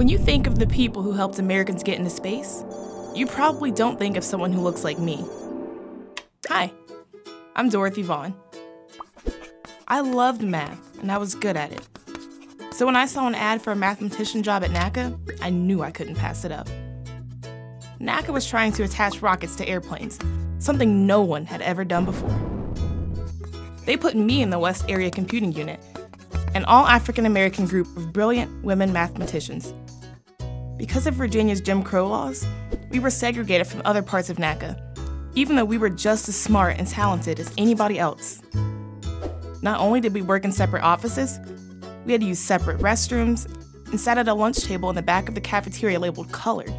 When you think of the people who helped Americans get into space, you probably don't think of someone who looks like me. Hi, I'm Dorothy Vaughan. I loved math, and I was good at it. So when I saw an ad for a mathematician job at NACA, I knew I couldn't pass it up. NACA was trying to attach rockets to airplanes, something no one had ever done before. They put me in the West Area Computing Unit, an all African American group of brilliant women mathematicians. Because of Virginia's Jim Crow laws, we were segregated from other parts of NACA, even though we were just as smart and talented as anybody else. Not only did we work in separate offices, we had to use separate restrooms and sat at a lunch table in the back of the cafeteria labeled colored.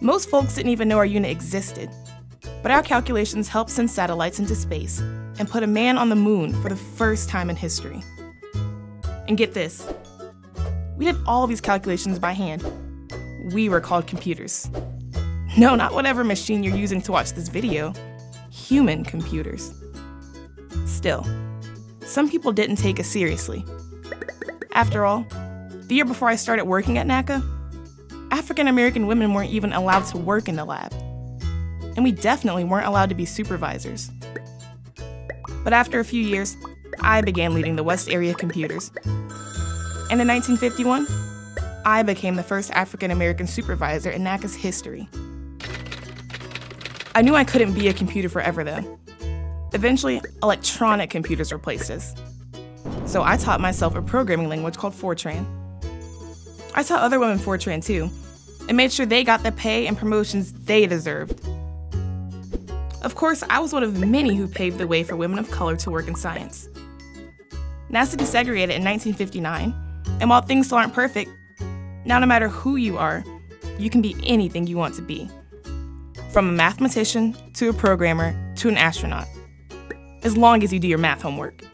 Most folks didn't even know our unit existed, but our calculations helped send satellites into space and put a man on the moon for the first time in history. And get this we did all these calculations by hand. We were called computers. No, not whatever machine you're using to watch this video, human computers. Still, some people didn't take us seriously. After all, the year before I started working at NACA, African American women weren't even allowed to work in the lab. And we definitely weren't allowed to be supervisors. But after a few years, I began leading the West Area Computers, and in 1951, I became the first African American supervisor in NACA's history. I knew I couldn't be a computer forever though. Eventually, electronic computers replaced us. So I taught myself a programming language called Fortran. I taught other women Fortran too, and made sure they got the pay and promotions they deserved. Of course, I was one of many who paved the way for women of color to work in science. NASA desegregated in 1959, and while things still aren't perfect, now no matter who you are, you can be anything you want to be. From a mathematician, to a programmer, to an astronaut. As long as you do your math homework.